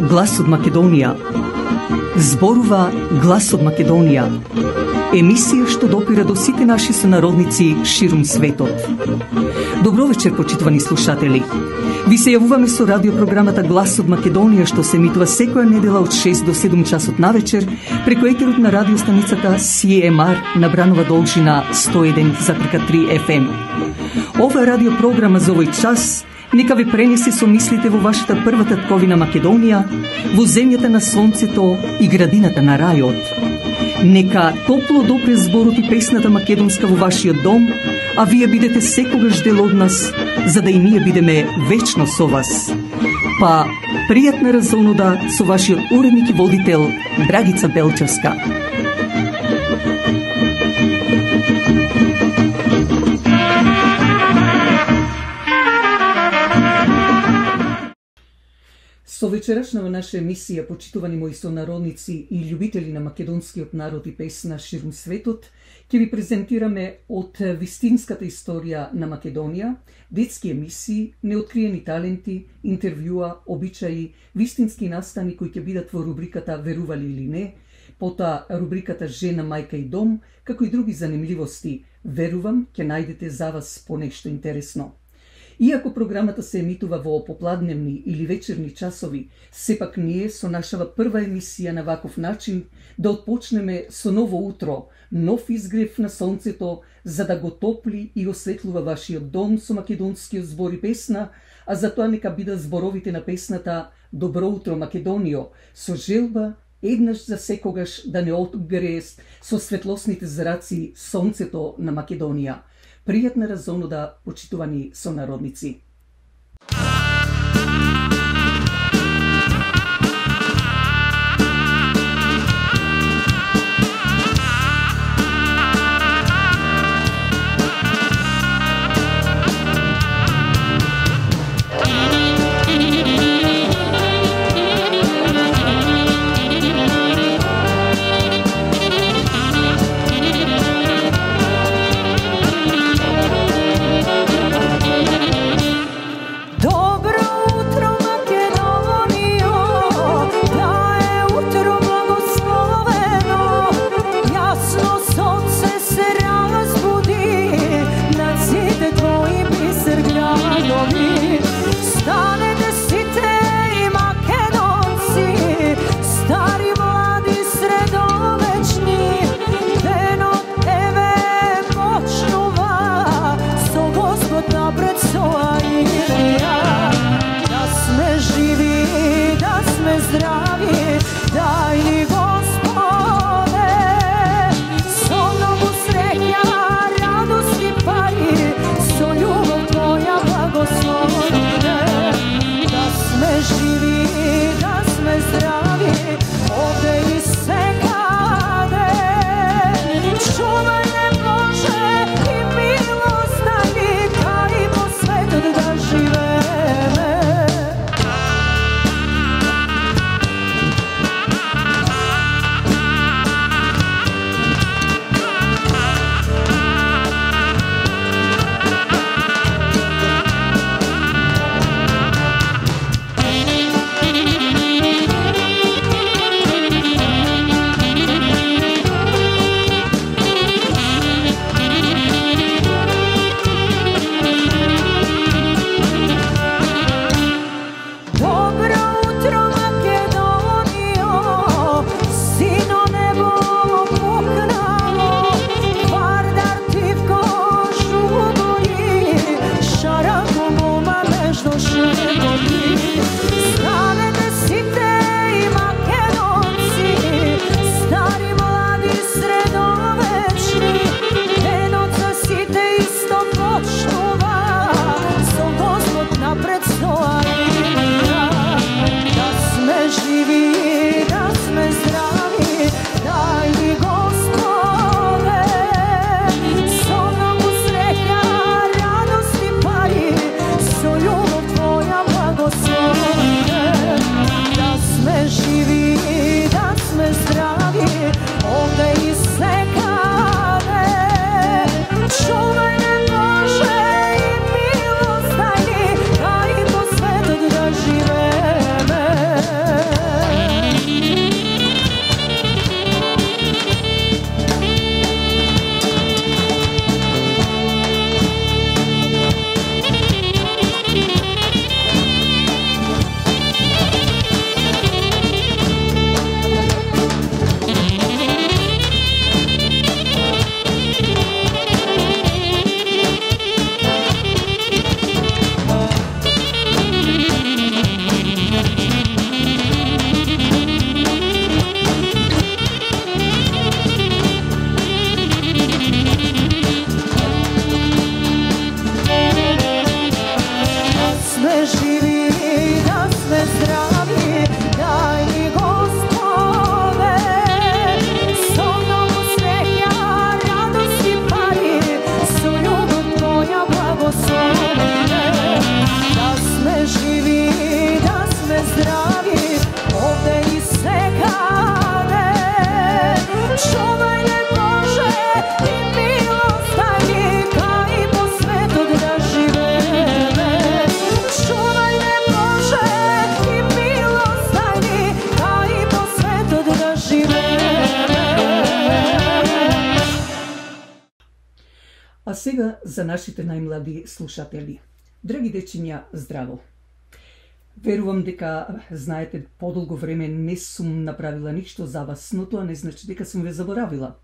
Глас од Македонија. Зборува глас од Македонија. Емисија што допира до сите наши сонародници ширум светот. Добро вечер, почитувани слушатели. Ви се јавуваме со радиопрограмата Глас од Македонија што се емитува секоја недела од 6 до 7 часот на вечер преку етерот на радиостаницата CMR на Бранова должина 101,3 FM. Ова радиопрограма за овој час нека ви пренесе со мислите во вашата прва татковина Македонија, во земјата на сонцето и градината на рајот. Нека топло допре зборот и песната македонска во вашиот дом, а вие бидете секогаш дел од нас, за да и ние бидеме вечно со вас. Па, пријатна разонуда со вашиот уредник и водител Драгица Белчевска. Со вечерашнава наша емисија, почитувани мои сонародници и љубители на македонскиот народ и песна ширум светот, ќе ви презентираме од вистинската историја на Македонија, детски емисии, неоткриени таленти, интервјуа, обичаи, вистински настани кои ќе бидат во рубриката Верували или не, пота рубриката Жена, мајка и дом, како и други занимливости. Верувам, ќе најдете за вас по нешто интересно. Иако програмата се емитува во попладневни или вечерни часови, сепак ние со нашава прва емисија на ваков начин да отпочнеме со ново утро, нов изгрев на сонцето, за да го топли и осветлува вашиот дом со македонскиот збор и песна, а за тоа нека бидат зборовите на песната Добро утро Македонио, со желба еднаш за секогаш да не отгрее со светлосните зраци сонцето на Македонија. Пријатна да, почитувани сонародници. Слушатели. Драги дечиња, здраво! Верувам дека знаете подолго време не сум направила ништо за вас, но тоа не значи дека сум ве заборавила.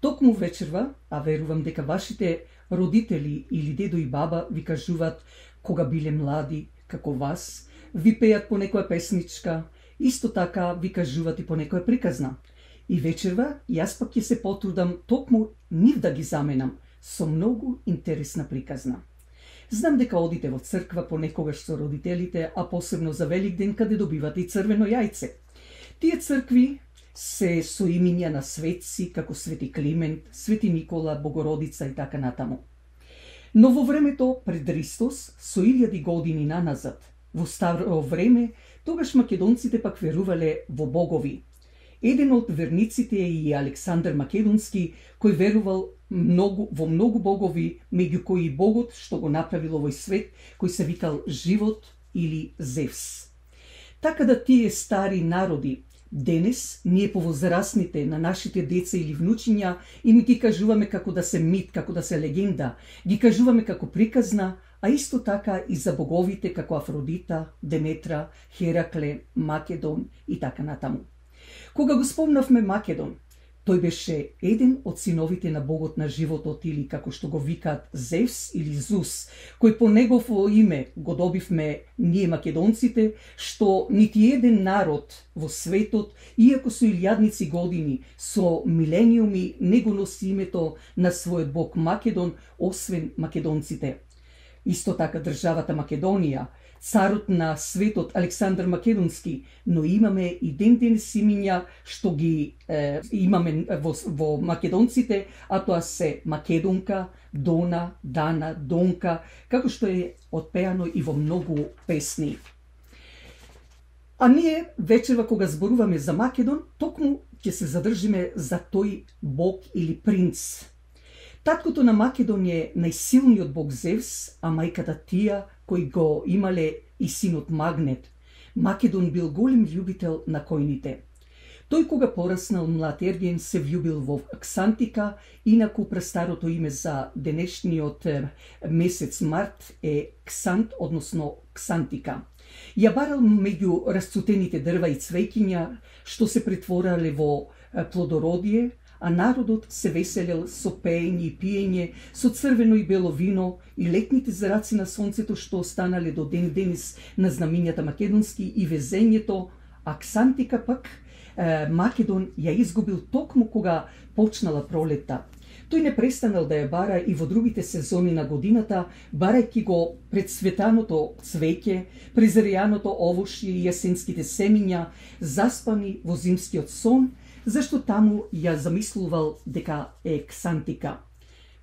Токму вечерва, а верувам дека вашите родители или дедо и баба ви кажуваат кога биле млади, како вас, ви пеат по некоја песничка, исто така ви кажуваат и по некоја приказна. И вечерва, јас пак ќе се потрудам токму нив да ги заменам со многу интересна приказна. Знам дека одите во црква понекогаш со родителите, а посебно за Велик ден каде добивате и црвено јајце. Тие цркви се со имиња на светци како Свети Климент, Свети Никола, Богородица и така натаму. Но во времето пред Христос, со илјади години наназад, во старо време, тогаш македонците пак верувале во богови. Еден од верниците е и Александар Македонски, кој верувал многу, во многу богови, меѓу кои и богот што го направил овој свет, кој се викал живот или Зевс. Така да тие стари народи, денес ние повозрасните на нашите деца или внучиња им ги кажуваме како да се мит, како да се легенда, ги кажуваме како приказна, а исто така и за боговите како Афродита, Деметра, Херакле, Македон и така натаму. Кога го спомнавме Македон, Тој беше еден од синовите на богот на животот или како што го викаат Зевс или Зус, кој по негово име го добивме ние македонците, што нити еден народ во светот, иако со илјадници години, со милениуми, не го носи името на својот бог Македон, освен македонците. Исто така државата Македонија царот на светот Александр Македонски, но имаме и ден ден симиња што ги е, имаме во, во македонците, а тоа се Македонка, Дона, Дана, Донка, како што е отпеано и во многу песни. А ние вечерва кога зборуваме за Македон, токму ќе се задржиме за тој бог или принц. Таткото на Македон е најсилниот бог Зевс, а мајката Тија кој го имале и синот Магнет. Македон бил голем љубител на којните. Тој кога пораснал млад Ерген се влюбил во Ксантика, инаку престарото име за денешниот месец март е Ксант, односно Ксантика. Ја барал меѓу расцутените дрва и цвеќиња, што се претворале во плодородие, а народот се веселел со пеење и пиење, со црвено и бело вино и летните зраци на сонцето што останале до ден денес на знамињата македонски и везењето, а Ксантика пак е, Македон ја изгубил токму кога почнала пролета. Тој не престанал да ја бара и во другите сезони на годината, барајќи го предсветаното цвеќе, презрејаното овошје и јасенските семиња, заспани во зимскиот сон зашто таму ја замислувал дека е Ксантика.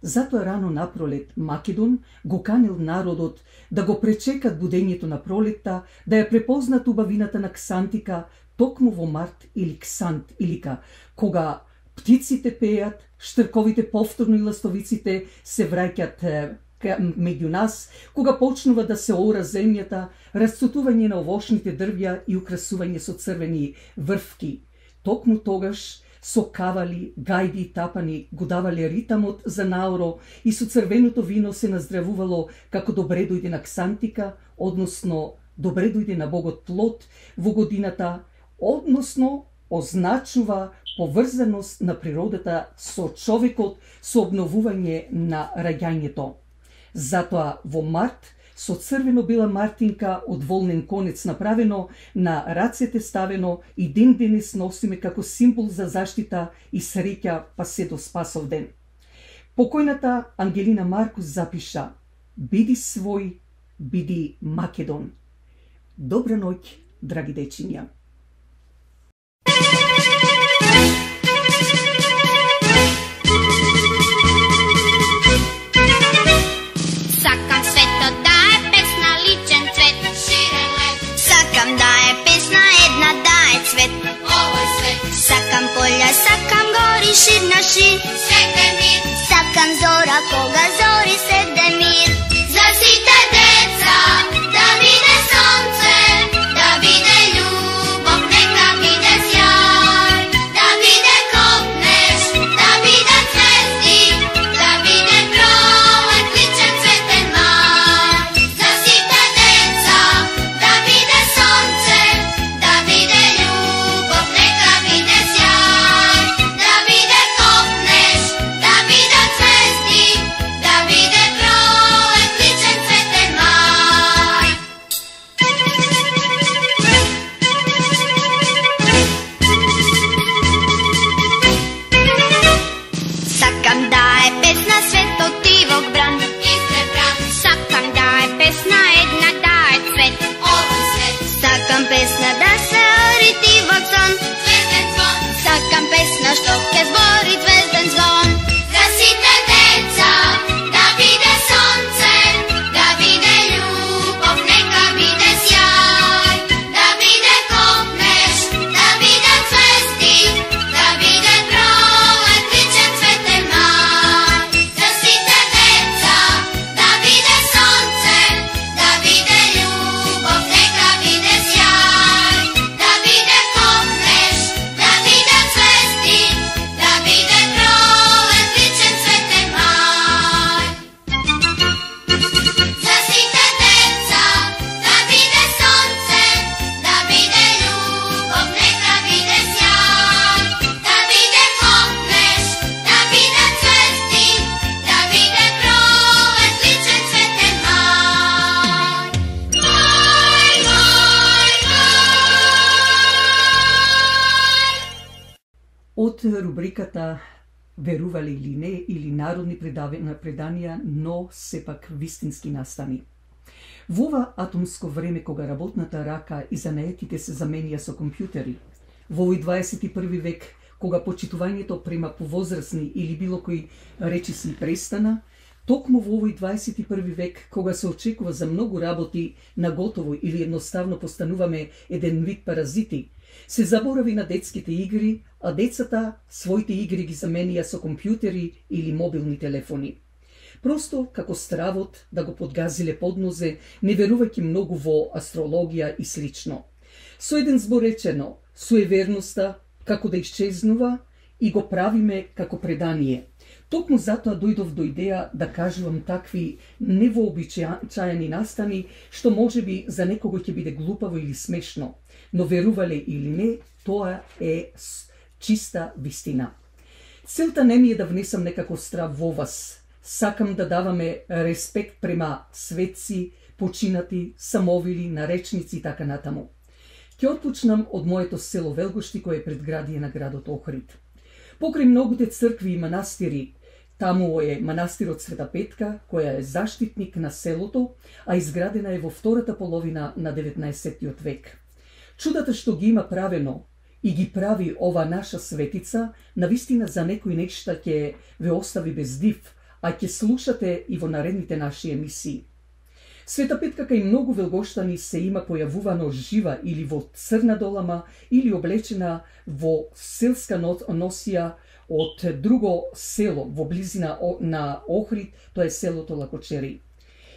Затоа рано напролет Македон го канил народот да го пречекат будењето на пролетта, да ја препознат убавината на Ксантика токму во март или Ксант илика, кога птиците пеат, штрковите повторно и ластовиците се враќат меѓу нас, кога почнува да се ора земјата, расцутување на овошните дрвја и украсување со црвени врвки, Токму тогаш со кавали, гајди и тапани го давале ритамот за наоро и со црвеното вино се наздравувало како добре дојде на Ксантика, односно добре дојде на Богот плод во годината, односно означува поврзаност на природата со човекот со обновување на раѓањето. Затоа во март со црвено-бела мартинка од волнен конец направено, на рацете ставено и ден денес носиме како символ за заштита и среќа па се до спасов ден. Покојната Ангелина Маркус запиша Биди свој, биди Македон. Добра ноќ, драги дечиња. Рубриката верувале или не, или народни преданија, но сепак вистински настани. Во ова атомско време кога работната рака и занаетите се заменија со компјутери, во овој 21 век кога почитувањето према повозрасни или било кој речиси престана, Токму во овој 21 век, кога се очекува за многу работи на готово или едноставно постануваме еден вид паразити, се заборави на детските игри, а децата своите игри ги заменија со компјутери или мобилни телефони. Просто како стравот да го подгазиле поднозе, не верувајќи многу во астрологија и слично. Со еден збор речено, суеверноста како да исчезнува и го правиме како предание – Токму затоа дојдов до идеја да кажувам такви невообичаени настани, што може би за некого ќе биде глупаво или смешно, но верувале или не, тоа е чиста вистина. Целта не ми е да внесам некако страв во вас. Сакам да даваме респект према светци, починати, самовили, наречници и така натаму. Ќе отпочнам од моето село Велгошти, кое е предградие на градот Охрид. Покрај многуте цркви и манастири, Таму е манастирот Света Петка, која е заштитник на селото, а изградена е во втората половина на 19. век. Чудата што ги има правено и ги прави ова наша светица, навистина за некои нешта ќе ве остави без див, а ќе слушате и во наредните наши емисии. Света Петка кај многу велгоштани се има појавувано жива или во црна долама или облечена во селска носија од друго село во близина на Охрид, тоа е селото Лакочери.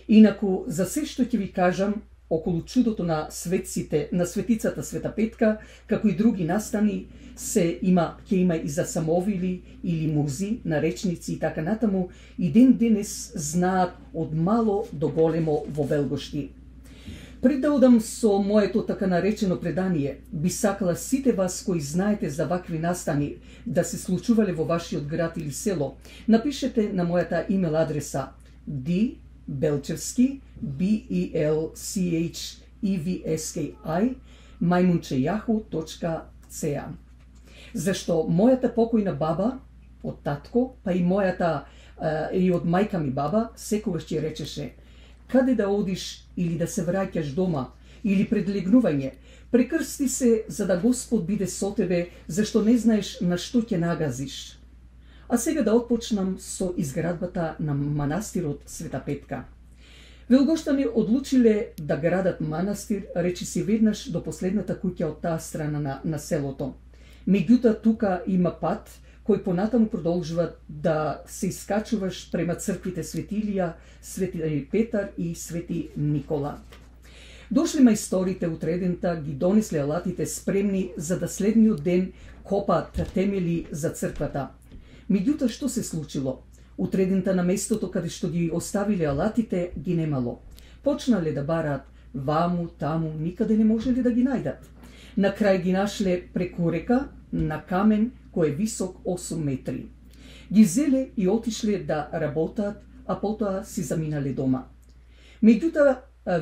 Инаку, за се што ќе ви кажам, околу чудото на светците, на светицата Света Петка, како и други настани, се има, ќе има и за самовили или музи, наречници и така натаму, и ден денес знаат од мало до големо во Белгошти. Пред да одам со моето така наречено предание, би сакала сите вас кои знаете за вакви настани да се случувале во вашиот град или село, напишете на мојата имейл адреса d b e l c h e v s k i majmunčejahu.ca Зашто мојата покојна баба од татко, па и мојата и од мајка ми баба секогаш ќе речеше каде да одиш или да се враќаш дома, или пред легнување, прекрсти се за да Господ биде со тебе, зашто не знаеш на што ќе нагазиш. А сега да отпочнам со изградбата на манастирот Света Петка. Велгоштани одлучиле да градат манастир, речи си веднаш до последната куќа од таа страна на, на селото. Меѓутоа тука има пат кој понатаму продолжува да се искачуваш према црквите Светилија, Свети Петар и Свети Никола. Дошли мајсторите утредента, ги донесле алатите спремни за да следниот ден копаат темели за црквата. Меѓутоа што се случило? Утредента на местото каде што ги оставиле алатите ги немало. Почнале да бараат ваму, таму, никаде не можеле да ги најдат. На крај ги нашле преку река, на камен кој е висок 8 метри. Ги зеле и отишле да работат, а потоа си заминале дома. Меѓутоа,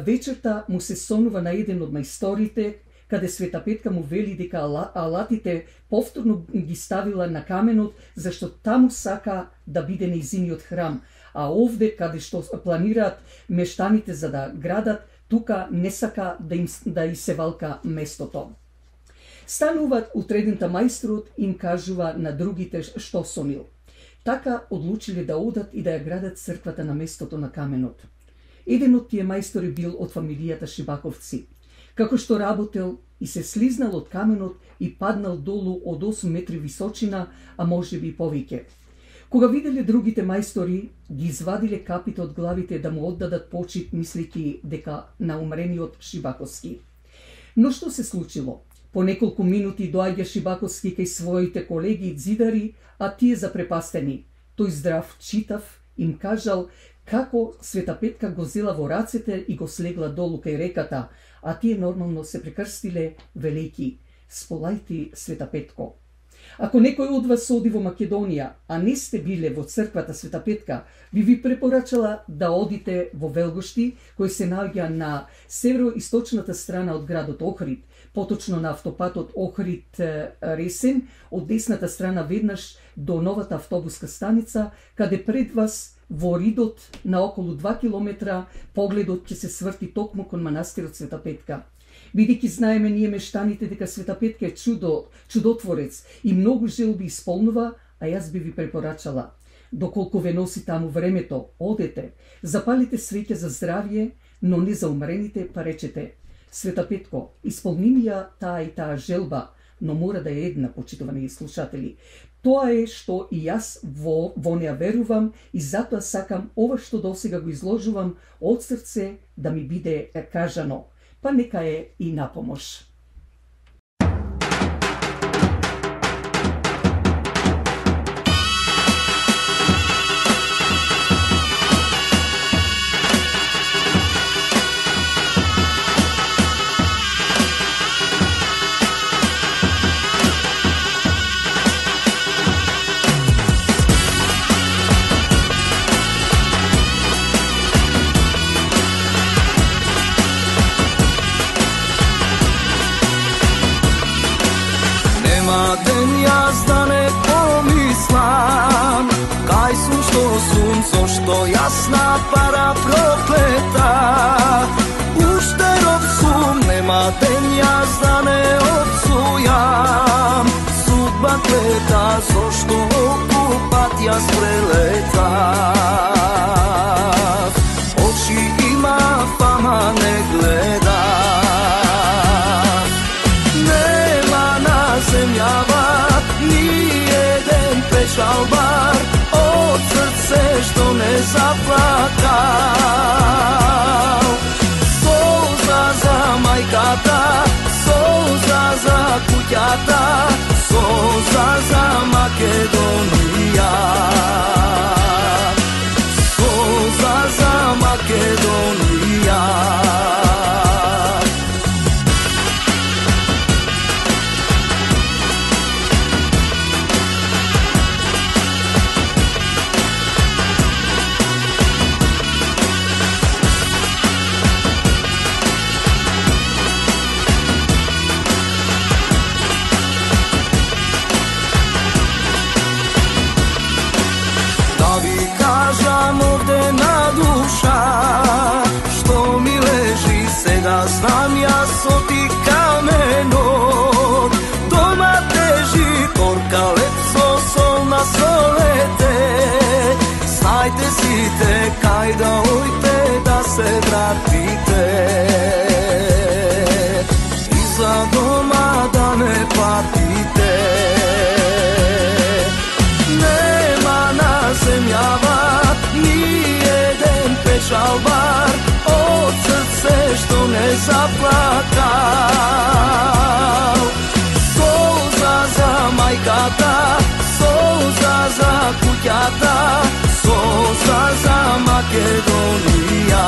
вечерта му се сонува на еден од мајсторите, каде Света Петка му вели дека алатите повторно ги ставила на каменот, зашто таму сака да биде неизиниот храм, а овде, каде што планираат мештаните за да градат, тука не сака да им да и се валка местото. Стануваат утредента мајстрот им кажува на другите што сонил. Така одлучиле да одат и да ја градат црквата на местото на каменот. Еден од тие мајстори бил од фамилијата Шибаковци. Како што работел и се слизнал од каменот и паднал долу од 8 метри височина, а може би повеќе. Кога виделе другите мајстори, ги извадиле капите од главите да му оддадат почит, мислики дека на умрениот Шибаковски. Но што се случило? По неколку минути доаѓа Шибаковски кај своите колеги дзидари, а тие запрепастени. Тој здрав, читав, им кажал како Света Петка го зела во рацете и го слегла долу кај реката, а тие нормално се прекрстиле велики. Сполајти Света Петко. Ако некој од вас оди во Македонија, а не сте биле во црквата Света Петка, би ви препорачала да одите во Велгошти, кој се наоѓа на североисточната страна од градот Охрид, поточно на автопатот Охрид Ресен, од десната страна веднаш до новата автобуска станица, каде пред вас во ридот на околу 2 километра погледот ќе се сврти токму кон манастирот Света Петка. Бидејќи знаеме ние мештаните дека Света Петка е чудо, чудотворец и многу желби исполнува, а јас би ви препорачала доколку ве носи таму времето, одете, запалите свеќа за здравје, но не за умрените, па речете, Света Петко, исполни ми ја таа и таа желба, но мора да е една, почитувани слушатели. Тоа е што и јас во, во неа верувам и затоа сакам ова што досега го изложувам од срце да ми биде кажано. Па нека е и напомош. Вас прелетав Очи има, пама не гледа. Нема на земјава ни еден печалбар Од срце што не заплакал Солза за мајката, солза за куќата Солза за Македонија за албар од срце што не заплакал. Солза за мајката, солза за куќата, солза за Македонија.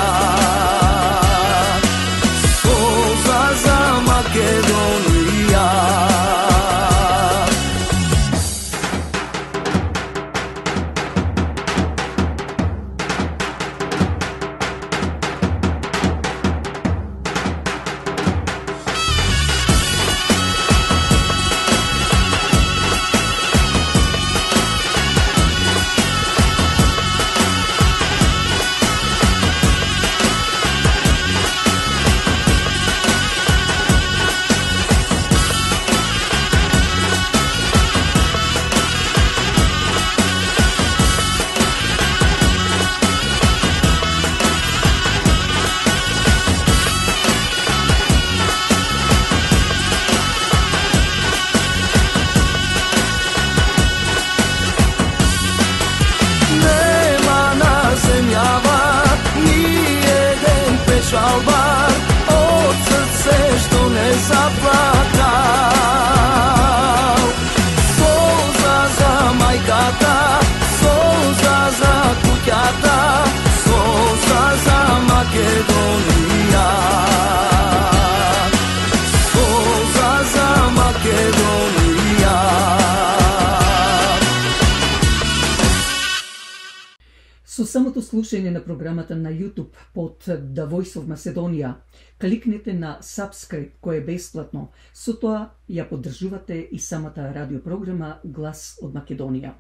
Самото слушање на програмата на YouTube под The Voice of Macedonia, кликнете на subscribe кој е бесплатно. Со тоа ја поддржувате и самата радиопрограма Глас од Македонија.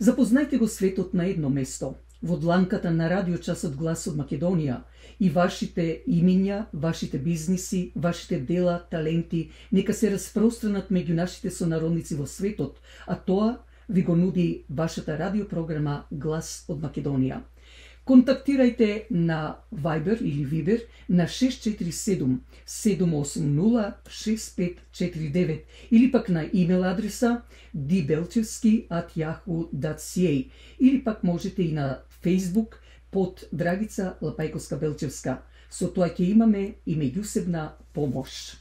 Запознајте го светот на едно место, во дланката на радиочасот Глас од Македонија и вашите имиња, вашите бизниси, вашите дела, таленти нека се распространат меѓу нашите сонародници во светот, а тоа ви го нуди вашата радиопрограма Глас од Македонија. Контактирајте на Viber или Viber на 647 780 6549 или пак на имейл адреса dbelchevski.yahoo.ca или пак можете и на Facebook под Драгица Лапајковска Белчевска. Со тоа ќе имаме и меѓусебна помош.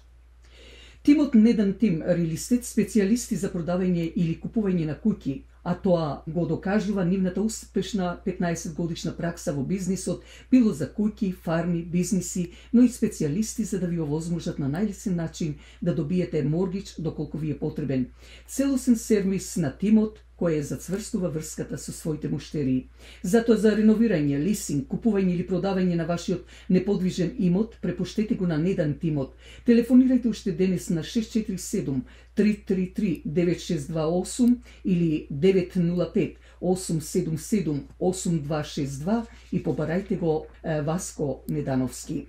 Тимот неден Тим, релистет специјалисти за продавање или купување на куќи, а тоа го докажува нивната успешна 15 годишна пракса во бизнисот, било за куќи, фарми, бизниси, но и специјалисти за да ви овозможат на најлесен начин да добиете моргич доколку ви е потребен. Целосен сервис на тимот кој зацврстува врската со своите муштери. Затоа за реновирање, лисинг, купување или продавање на вашиот неподвижен имот, препуштете го на Недан Тимот. Телефонирајте уште денес на 647 333 9628 или 905 877 8262 и побарајте го Васко Недановски.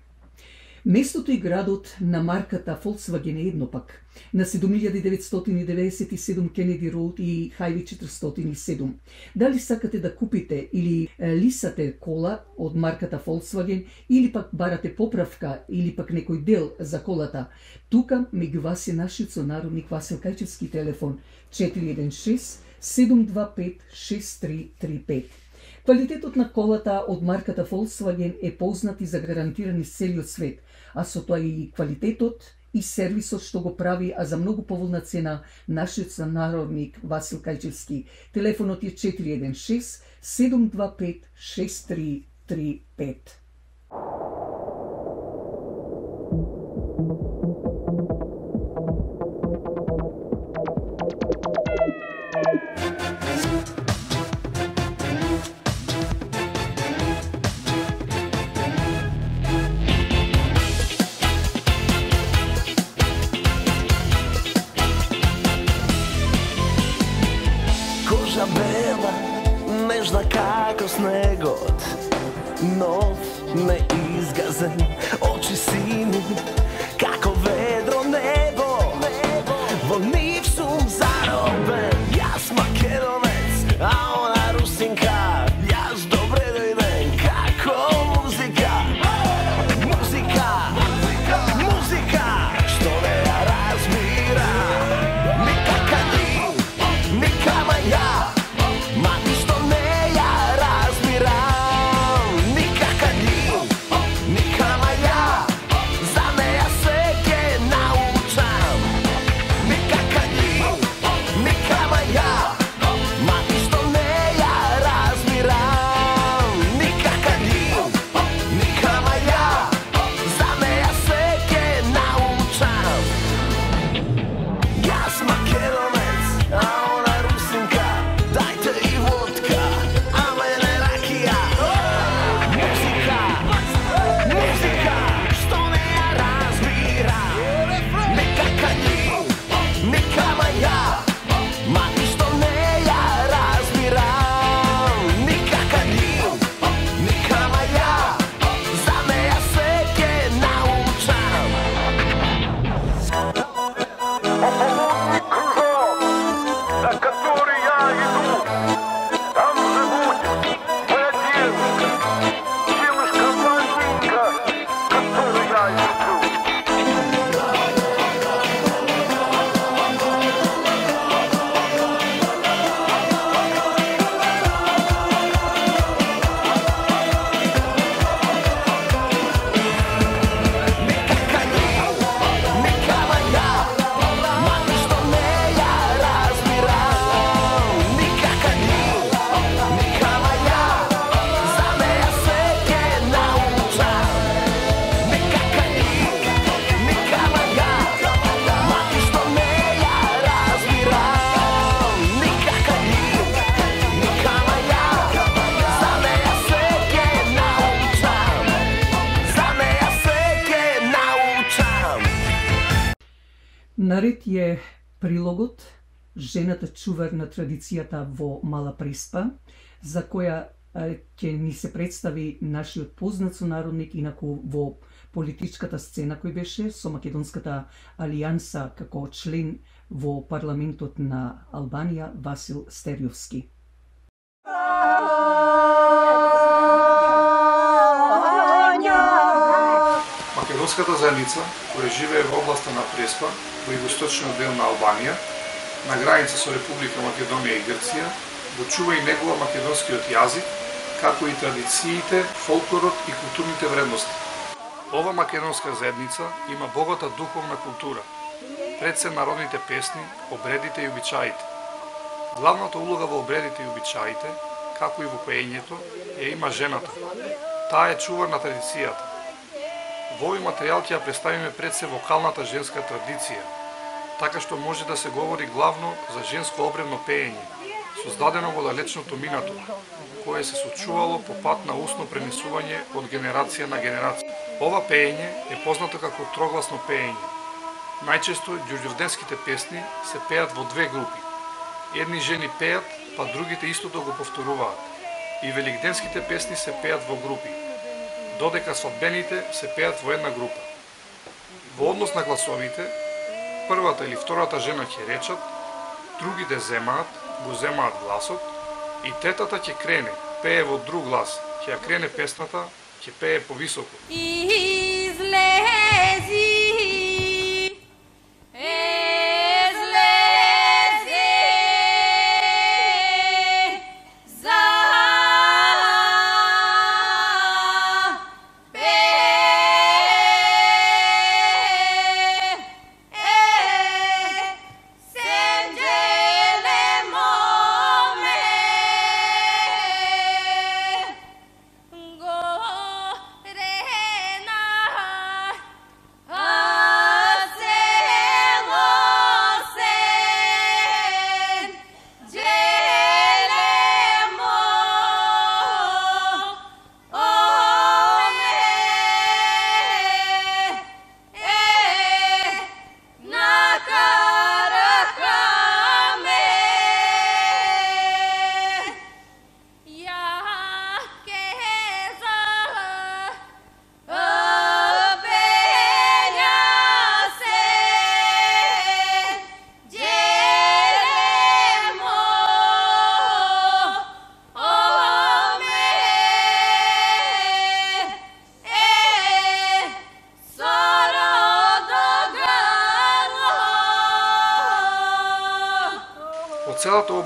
Местото и градот на марката Volkswagen е едно пак. На 7997 Кенеди Роуд и Хайви 407. Дали сакате да купите или лисате кола од марката Volkswagen или пак барате поправка или пак некој дел за колата, тука меѓу вас е нашиот сонародник Васил Кајчевски телефон 416 725 6335. Квалитетот на колата од марката Volkswagen е познат и за гарантирани целиот свет, а со тоа и квалитетот и сервисот што го прави, а за многу поволна цена нашиот народник Васил Кајчевски. Телефонот е 416 725 6335. Наред е прилогот Жената чувар на традицијата во Мала Преспа, за која ќе ни се представи нашиот познат сонародник, инаку во политичката сцена кој беше со Македонската алијанса како член во парламентот на Албанија Васил Стерјовски. Македонската заедница, која живее во областа на Преспа, во југоисточниот дел на Албанија, на граница со Република Македонија и Грција, го чува и негова македонскиот јазик, како и традициите, фолклорот и културните вредности. Ова македонска заедница има богата духовна култура, пред се народните песни, обредите и обичаите. Главната улога во обредите и обичаите, како и во пеењето, ја има жената. Таа е чува на традицијата. Во овој материјал ќе ја представиме пред се вокалната женска традиција, така што може да се говори главно за женско обревно пеење, создадено во далечното минато, кое се сочувало по пат на устно пренесување од генерација на генерација. Ова пеење е познато како трогласно пеење. Најчесто ѓурѓовденските песни се пеат во две групи. Едни жени пеат, па другите истото го повторуваат. И великденските песни се пеат во групи, додека свадбените се пеат во една група. Во однос на гласовите, првата или втората жена ќе речат, другите земаат, го земаат гласот, и тетата ќе крене, пее во друг глас, ќе ја крене песната, ќе пее повисоко. Излези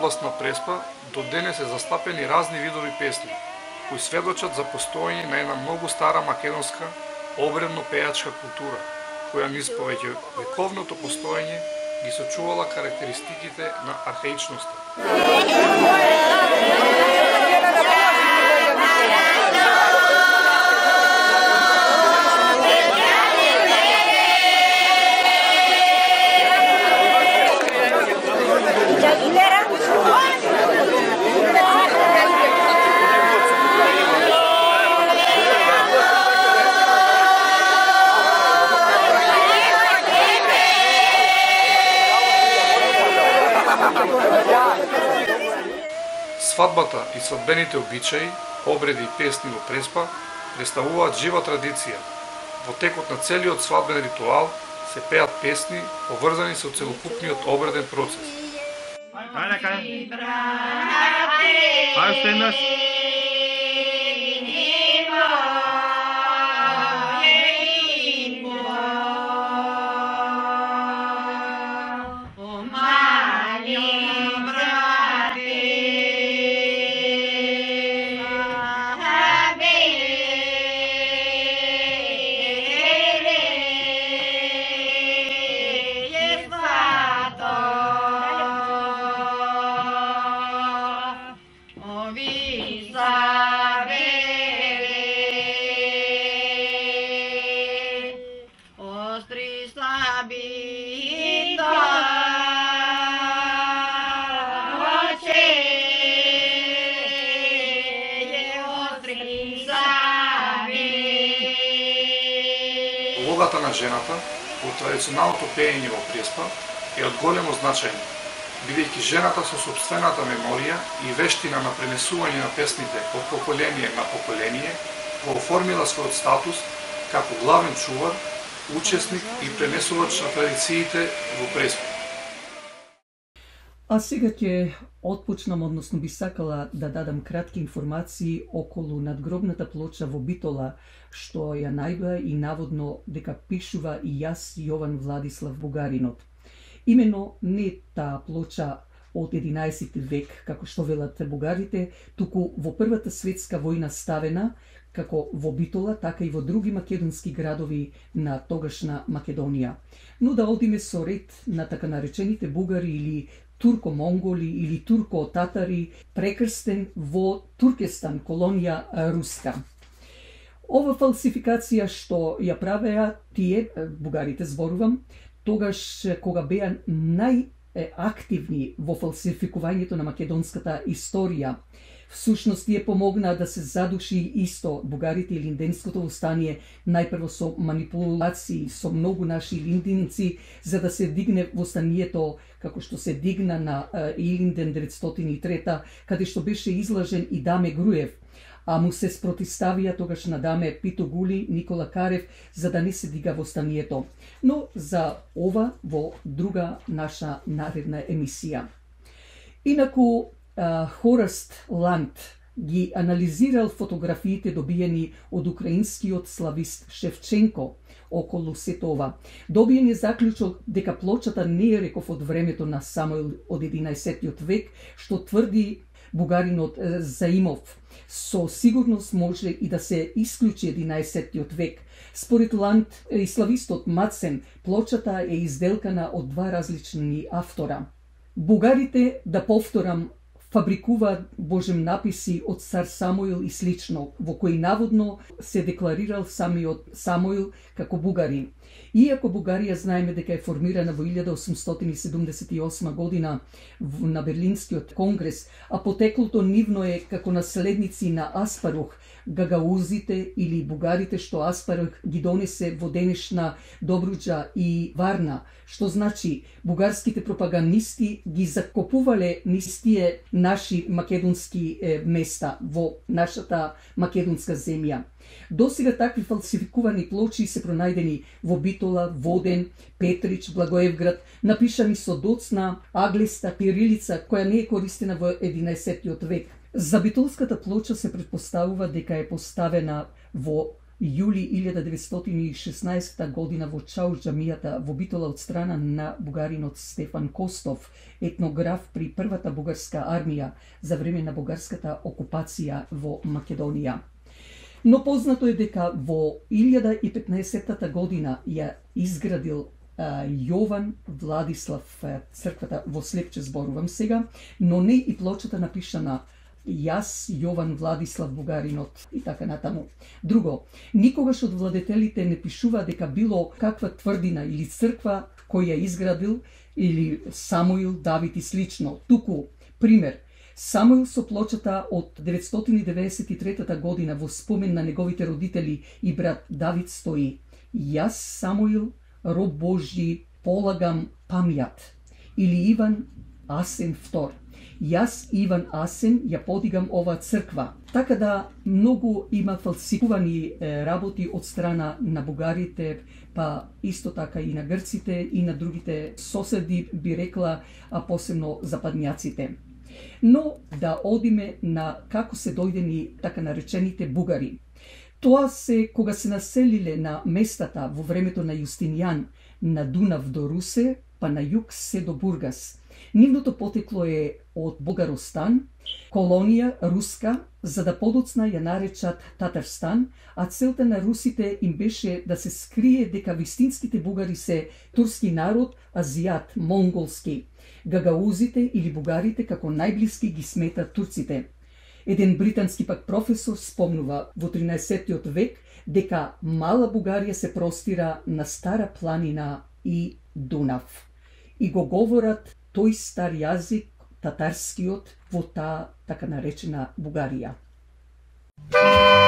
област на Преспа до денес е застапени разни видови песни, кои сведочат за постоење на една многу стара македонска обредно пејачка култура, која низ повеќе вековното постоење ги сочувала карактеристиките на архаичноста. Свадбата и свадбените обичаи, обреди и песни во Преспа представуваат жива традиција. Во текот на целиот свадбен ритуал се пеат песни поврзани со целокупниот обреден процес. Ајде, кај? Ајде, професионалното во пеење во Преспа е од големо значење. бидејќи жената со собствената меморија и вештина на пренесување на песните од поколение на поколение го оформила својот статус како главен чувар, учесник и пренесувач на традициите во Преспа. А сега ќе отпочнам, односно би сакала да дадам кратки информации околу надгробната плоча во Битола, што ја најдоа и наводно дека пишува и јас Јован Владислав Бугаринот. Имено не таа плоча од 11 век, како што велат бугарите, туку во Првата светска војна ставена, како во Битола, така и во други македонски градови на тогашна Македонија. Но да одиме со ред на така наречените бугари или турко-монголи или турко-татари прекрстен во Туркестан, колонија руска. Ова фалсификација што ја правеа тие, бугарите зборувам, тогаш кога беа најактивни во фалсификувањето на македонската историја, всушност тие помогнаа да се задуши исто бугарите и линденското устание најпрво со манипулации со многу наши линдинци за да се дигне востанието како што се дигна на Илинден 903 каде што беше излажен и Даме Груев а му се спротиставија тогаш на даме Пито Гули, Никола Карев, за да не се дига востанието. Но за ова во друга наша наредна емисија. Инаку, Хораст Ланд ги анализирал фотографиите добиени од украинскиот славист Шевченко околу сетова. Добиен е заклучок дека плочата не е реков од времето на Самоил од 11 век, што тврди бугаринот Заимов. Со сигурност може и да се исклучи 11 век. Според Ланд и славистот Мацен, плочата е изделкана од два различни автора. Бугарите, да повторам, фабрикуваат божем написи од цар Самуил и слично, во кои наводно се декларирал самиот Самуил како бугарин. Иако Бугарија знаеме дека е формирана во 1878 година на Берлинскиот конгрес, а потеклото нивно е како наследници на Аспарух, гагаузите или бугарите што Аспарух ги донесе во денешна Добруджа и Варна, што значи бугарските пропагандисти ги закопувале низ тие наши македонски места во нашата македонска земја. До сега такви фалсификувани плочи се пронајдени во Битола, Воден, Петрич, Благоевград, напишани со доцна, аглиста, пирилица, која не е користена во 11 век. За битолската плоча се предпоставува дека е поставена во јули 1916 година во Чауш джамијата во Битола од страна на бугаринот Стефан Костов, етнограф при првата бугарска армија за време на бугарската окупација во Македонија. Но познато е дека во 1015 година ја изградил Јован Владислав црквата во Слепче зборувам сега, но не и плочата напишана јас, Јован Владислав Бугаринот и така натаму. Друго, никогаш од владетелите не пишува дека било каква тврдина или црква која изградил или Самуил, Давид и слично. Туку, пример, Самуил со плочата од 993 година во спомен на неговите родители и брат Давид стои. Јас, Самуил, роб Божји, полагам памјат. Или Иван Асен втор. Јас, Иван Асен, ја подигам ова црква. Така да многу има фалсификувани работи од страна на бугарите, па исто така и на грците и на другите соседи, би рекла, а посебно западњаците. Но да одиме на како се дојдени така наречените бугари. Тоа се кога се населиле на местата во времето на Јустинијан на Дунав до Русе, па на југ се до Бургас. Нивното потекло е од Бугаростан, колонија руска, за да подоцна ја наречат Татарстан, а целта на русите им беше да се скрие дека вистинските бугари се турски народ, Азиат, монголски, гагаузите или бугарите како најблиски ги сметат турците. Еден британски пак професор спомнува во 13-тиот век дека мала Бугарија се простира на стара планина и Дунав. И го говорат тој стар јазик, татарскиот, во таа така наречена Бугарија. А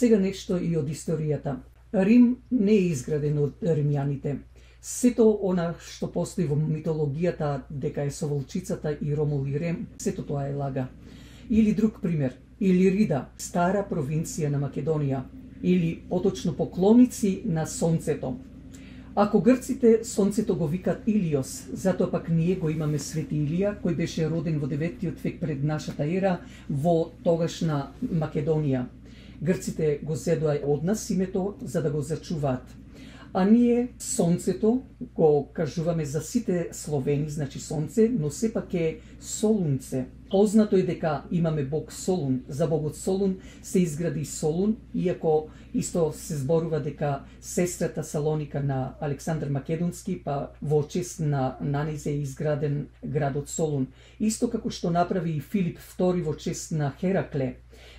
сега нешто и од историјата. Рим не е изграден од римјаните. Сето она што постои во митологијата дека е со волчицата и Ромул и Рем, сето тоа е лага. Или друг пример, Илирида, стара провинција на Македонија, или поточно поклоници на сонцето. Ако грците сонцето го викат Илиос, затоа пак ние го имаме Свети Илија, кој беше роден во 9 век пред нашата ера во тогашна Македонија. Грците го зедоа од нас името за да го зачуваат. А ние сонцето го кажуваме за сите словени, значи сонце, но сепак е солунце. Познато е дека имаме бог Солун. За богот Солун се изгради Солун, иако исто се зборува дека сестрата Салоника на Александар Македонски, па во чест на нанизе е изграден градот Солун. Исто како што направи и Филип II во чест на Херакле.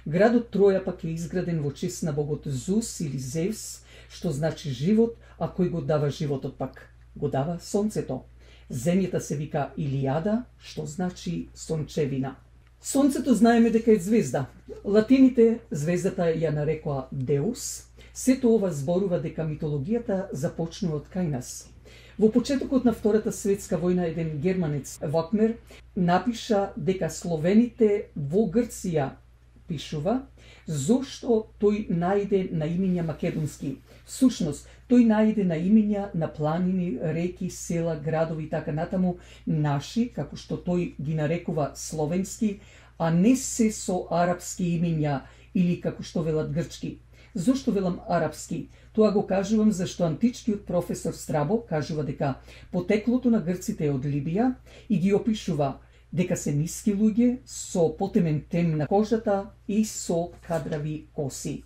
Градот Троја пак е изграден во чест на богот Зус или Зевс, што значи живот, а кој го дава животот пак? Го дава сонцето. Земјата се вика Илијада, што значи сончевина. Сонцето знаеме дека е звезда. Латините звездата ја нарекоа Деус. Сето ова зборува дека митологијата започнува од кај нас. Во почетокот на Втората светска војна еден германец Вакмер напиша дека словените во Грција пишува зошто тој најде на имиња македонски. Сушност, тој најде на имиња на планини, реки, села, градови и така натаму, наши, како што тој ги нарекува словенски, а не се со арапски имиња или како што велат грчки. Зошто велам арапски? Тоа го кажувам зашто античкиот професор Страбо кажува дека потеклото на грците е од Либија и ги опишува дека се ниски луѓе со потемен тем на кожата и со кадрави коси.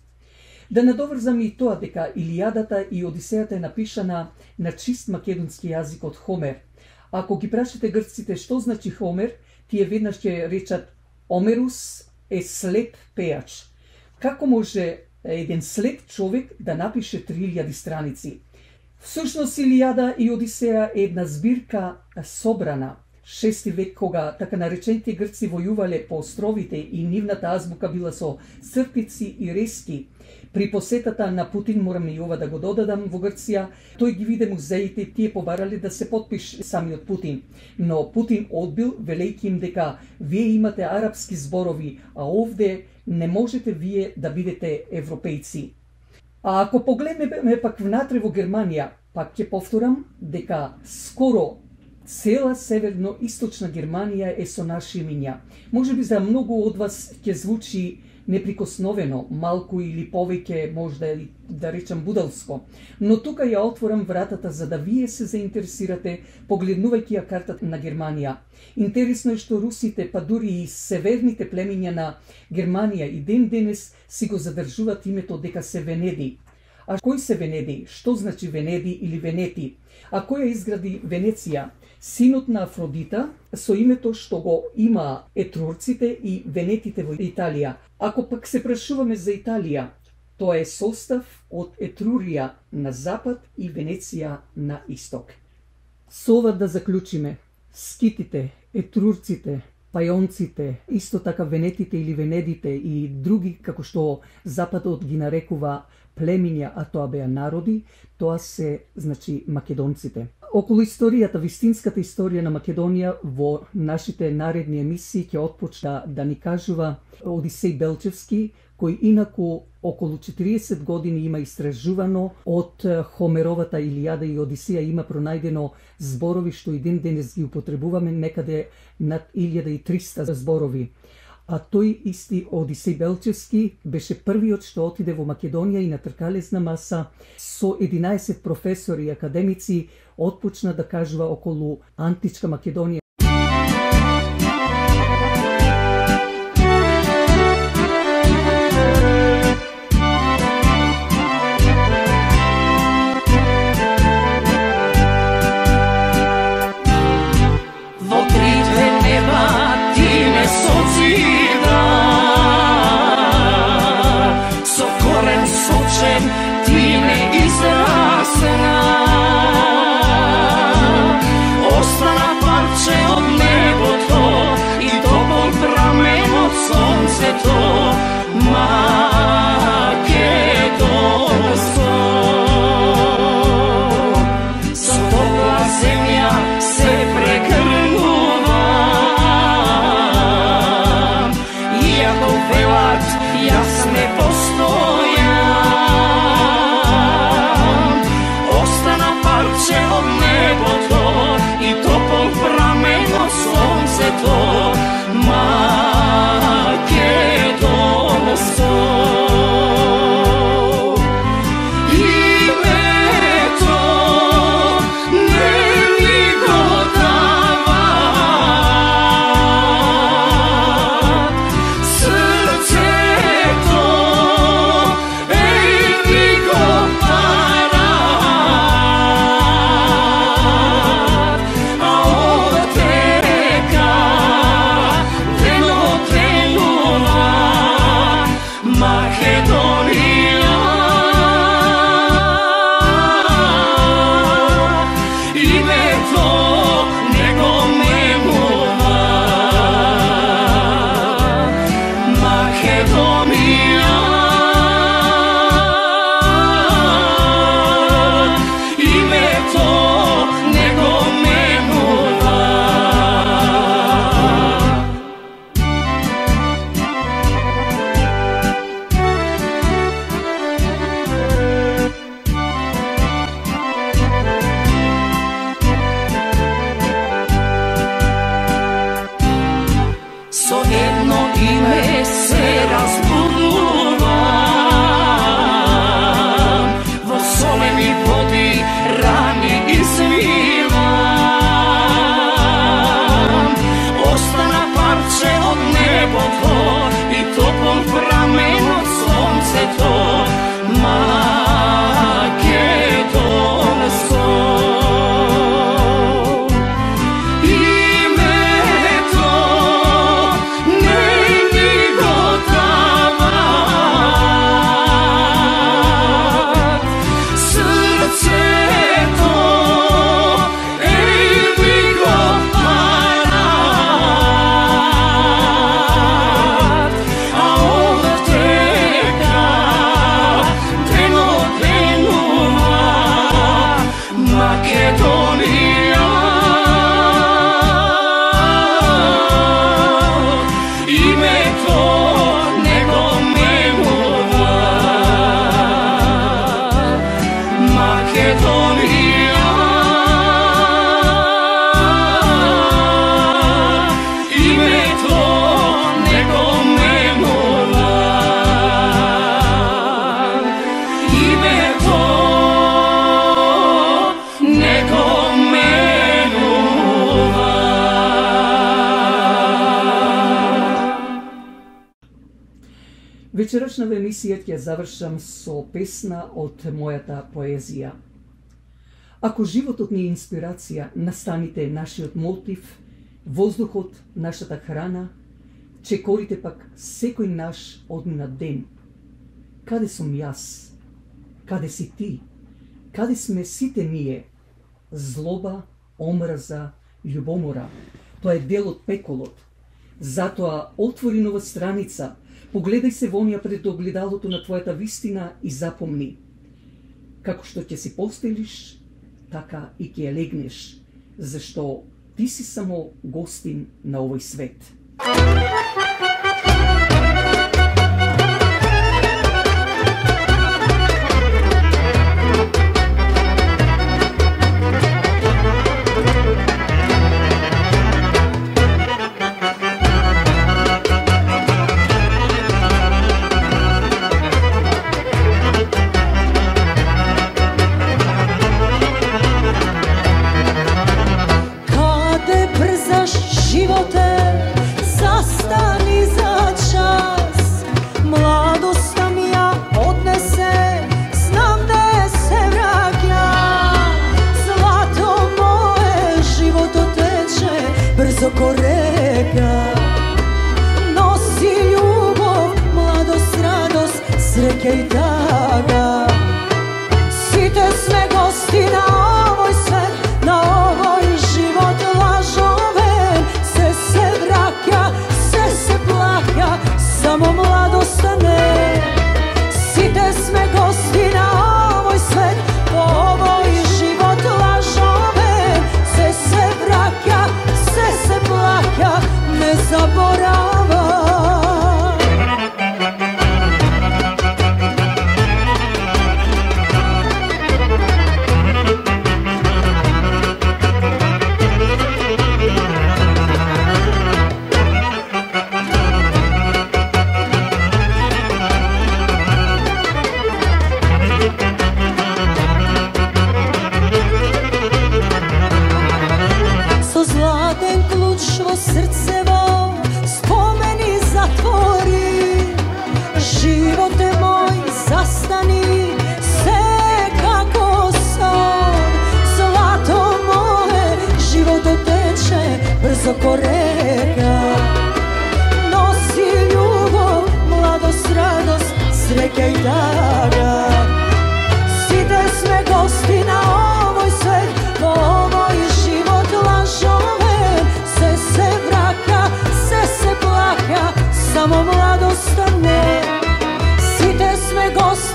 Да надоврзам и тоа дека Илијадата и Одисејата е напишана на чист македонски јазик од Хомер. Ако ги прашате грците што значи Хомер, тие веднаш ќе речат Омерус е слеп пејач. Како може еден слеп човек да напише 3000 страници? Всушност Илијада и Одисеја е една збирка собрана шести век кога така наречените грци војувале по островите и нивната азбука била со цртици и рески. При посетата на Путин, морам и ова да го додадам во Грција, тој ги виде музеите, тие побарале да се подпиш самиот Путин. Но Путин одбил, велејќи им дека вие имате арапски зборови, а овде не можете вие да бидете европејци. А ако погледнеме пак внатре во Германија, пак ќе повторам дека скоро Цела северно-источна Германија е со наши имиња. Може би за многу од вас ќе звучи неприкосновено, малку или повеќе, можда да речам будалско. Но тука ја отворам вратата за да вие се заинтересирате погледнувајќи ја картата на Германија. Интересно е што русите, па дури и северните племиња на Германија и ден денес си го задржуваат името дека се Венеди. А кој се Венеди? Што значи Венеди или Венети? А која изгради Венеција? Синот на Афродита, со името што го има етрурците и венетите во Италија. Ако пак се прашуваме за Италија, тоа е состав од Етрурија на запад и Венеција на исток. Со ова да заклучиме, скитите, етрурците, пајонците, исто така венетите или венедите и други, како што Западот ги нарекува племиња, а тоа беа народи, тоа се, значи, македонците. Околу историјата, вистинската историја на Македонија во нашите наредни емисии ќе отпочна да ни кажува Одисеј Белчевски, кој инаку околу 40 години има истражувано од Хомеровата Илијада и Одисеја има пронајдено зборови што и ден денес ги употребуваме некаде над 1300 зборови а тој исти Одисеј Белчевски беше првиот што отиде во Македонија и на тркалезна маса. Со 11 професори и академици отпочна да кажува околу античка Македонија. Вечерашнава емисија ќе завршам со песна од мојата поезија. Ако животот ни е инспирација, настаните нашиот мотив, воздухот, нашата храна, чекорите пак секој наш одминат ден. Каде сум јас? Каде си ти? Каде сме сите ние? Злоба, омраза, љубомора. Тоа е дел од пеколот. Затоа отвори нова страница – Погледај се во онија пред огледалото на твојата вистина и запомни. Како што ќе си постелиш, така и ќе легнеш, зашто ти си само гостин на овој свет. preko reka. Nosi ljubav, mladost, radost, sreke i daga Side sve gosti na ovoj svet, po ovoj život lažove Se se vraka, se se plaka, samo mladost ne. Side sve gosti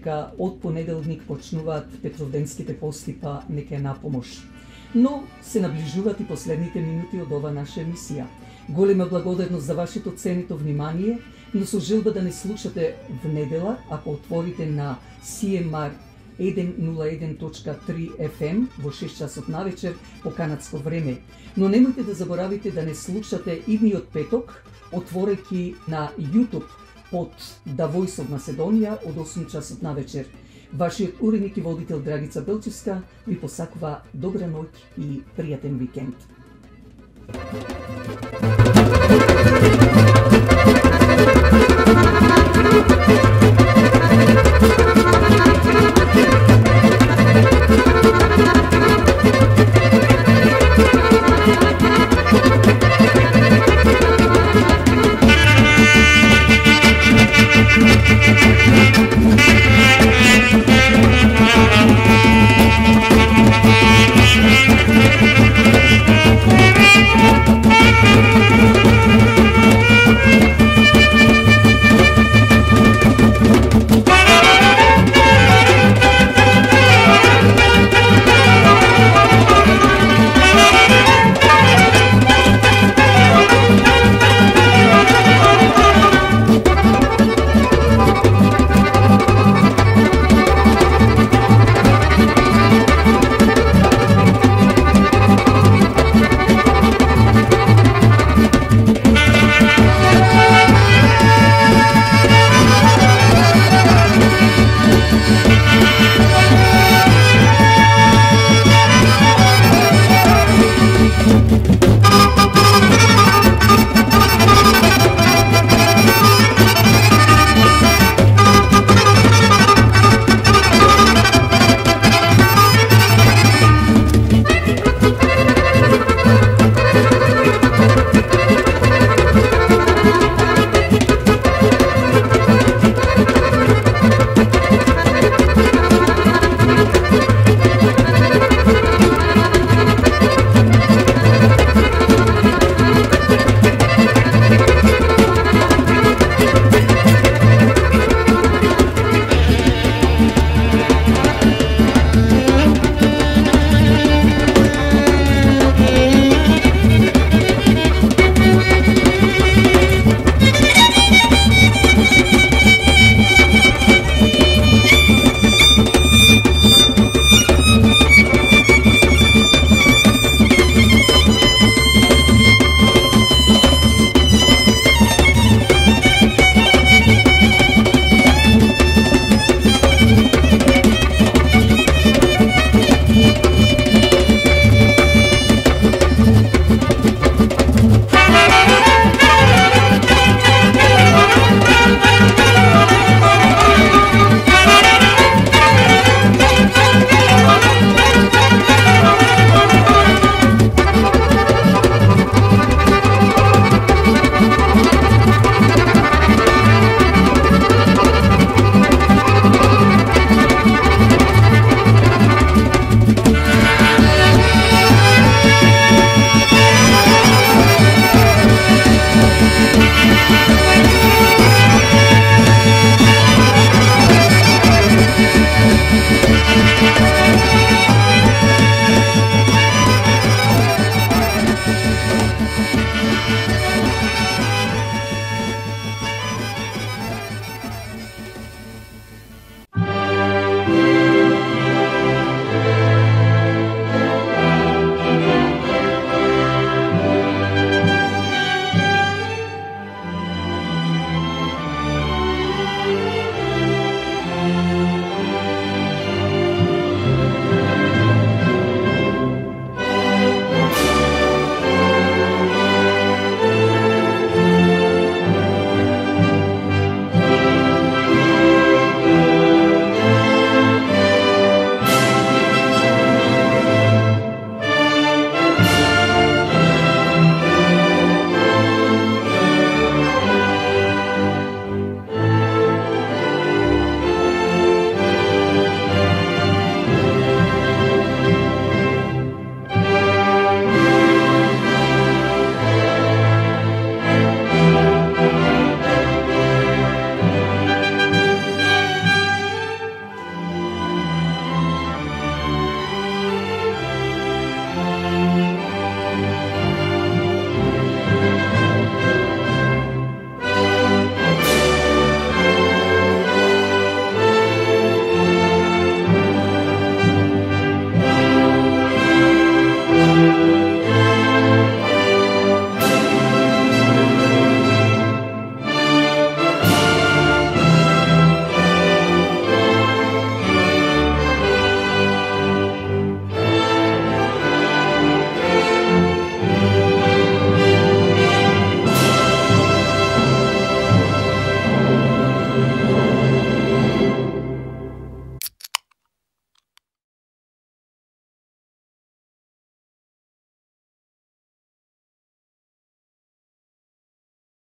дека од понеделник почнуваат Петровденските пости па нека е на помош. Но се наближуваат и последните минути од ова наша емисија. Голема благодарност за вашето ценито внимание, но со желба да не слушате в недела, ако отворите на CMR 101.3 FM во 6 часот на вечер по канадско време. Но немојте да заборавите да не слушате идниот петок, отворејќи на YouTube под Давојс од Македонија од 8 часот на вечер. Вашиот уредник и водител Драгица Белчевска ви посакува добра ноќ и пријатен викенд.